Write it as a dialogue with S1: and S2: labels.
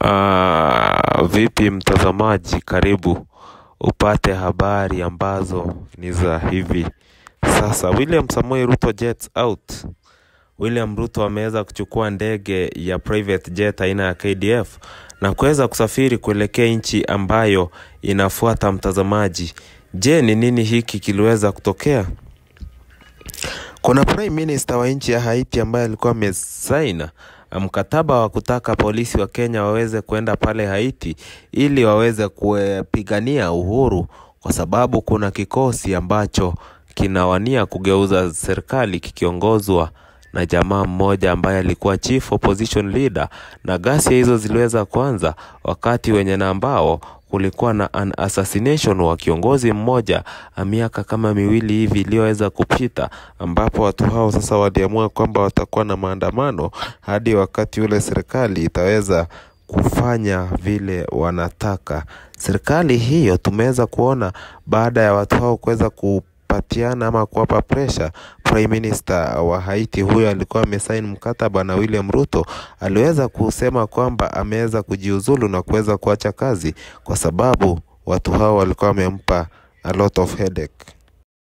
S1: Uh, vipi mtazamaji, karibu upate habari ambazo ni za hivi sasa. William Samoei Ruto jets out. William Ruto ameweza kuchukua ndege ya private jet aina ya KDF na kuweza kusafiri kuelekea nchi ambayo inafuata. Mtazamaji, je, ni nini hiki kiliweza kutokea? Kuna prime minister wa nchi ya Haiti ambaye alikuwa amesaina mkataba wa kutaka polisi wa Kenya waweze kuenda pale Haiti ili waweze kupigania uhuru, kwa sababu kuna kikosi ambacho kinawania kugeuza serikali kikiongozwa na jamaa mmoja ambaye alikuwa chief opposition leader, na ghasia hizo ziliweza kuanza wakati wenye na ambao kulikuwa na an assassination wa kiongozi mmoja miaka kama miwili hivi iliyoweza kupita, ambapo watu hao sasa waliamua kwamba watakuwa na maandamano hadi wakati ule serikali itaweza kufanya vile wanataka. Serikali hiyo tumeweza kuona baada ya watu hao kuweza kupatiana ama kuwapa pressure. Prime Minister wa Haiti huyo alikuwa amesaini mkataba na William Ruto, aliweza kusema kwamba ameweza kujiuzulu na kuweza kuacha kazi kwa sababu watu hao walikuwa wamempa a lot of headache.